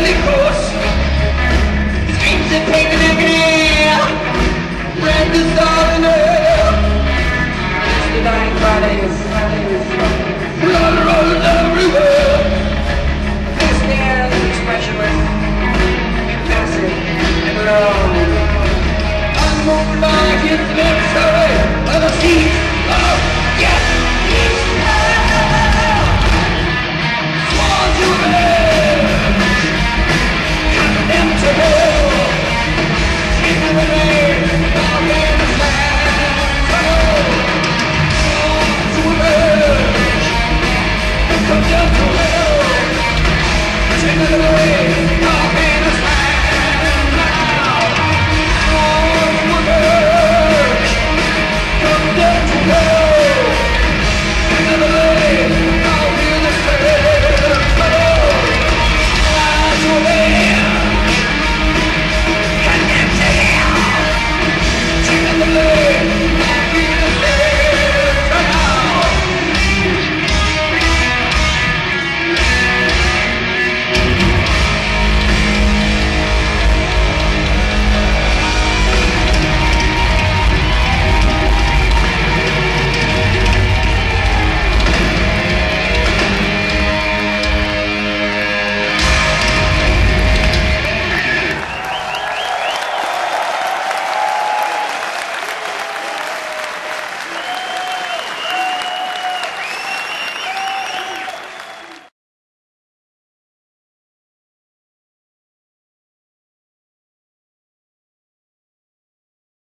deadly course. Screams of pain and agony, red the